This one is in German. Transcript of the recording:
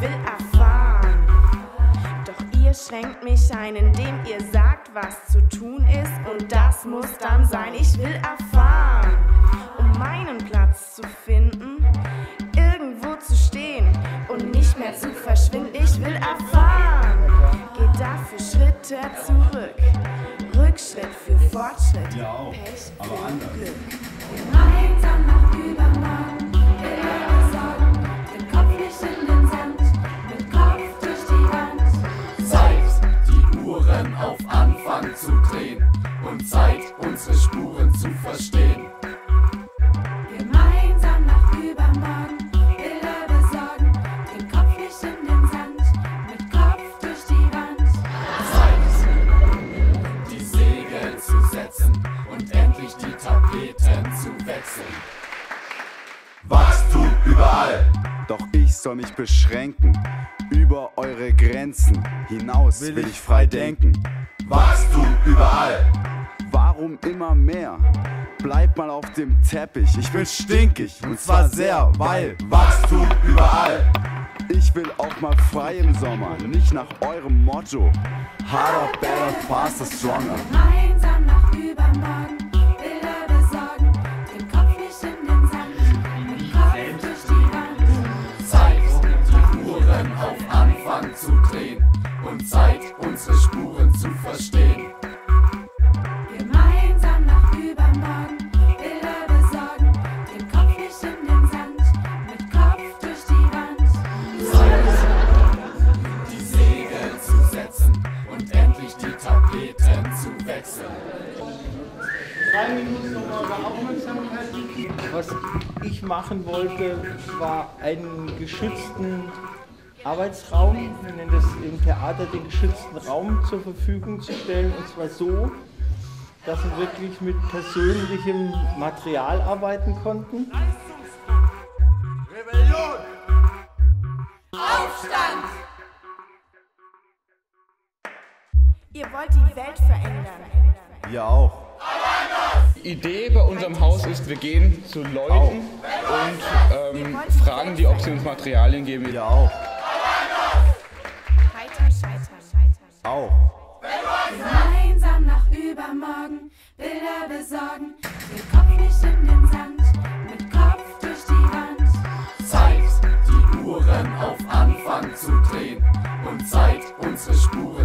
will erfahren. Doch ihr schränkt mich ein, indem ihr sagt, was zu tun ist. Und das muss dann sein, ich will erfahren. Um meinen Platz zu finden, irgendwo zu stehen und nicht mehr zu verschwinden. Ich will erfahren. Geht dafür Schritte zurück. Rückschritt für Fortschritt. Ja auch, Pech aber anders. Glück. Wechseln. Wachstum überall. Doch ich soll mich beschränken. Über eure Grenzen hinaus will, ich frei denken. Wachstum überall. Warum immer mehr? Bleib mal auf dem Teppich. Ich bin stinkig und zwar sehr, weil Wachstum überall. ich will auch mal frei im Sommer. Nicht nach eurem Motto. Harder, better, faster, stronger. Gemeinsam nach übermorgen, zu drehen und Zeit, unsere Spuren zu verstehen. Gemeinsam nach übermorgen, will er besorgen, den Kopf nicht in den Sand, mit Kopf durch die Wand. die Segel zu setzen und endlich die Tapeten zu wechseln. drei Minuten um eure Aufmerksamkeit. Was ich machen wollte, war einen geschützten Arbeitsraum, wir nennen das im Theater den geschützten Raum zur Verfügung zu stellen. Und zwar so, dass wir wirklich mit persönlichem Material arbeiten konnten. Ihr wollt die Welt verändern. Wir auch. Die Idee bei unserem Haus ist, wir gehen zu Leuten und ähm, fragen die, ob sie uns Materialien geben. Wir auch. auf. Gemeinsam nach übermorgen Bilder besorgen, den Kopf nicht in den Sand, mit Kopf durch die Wand. Zeit, die Uhren auf Anfang zu drehen und Zeit, unsere Spuren.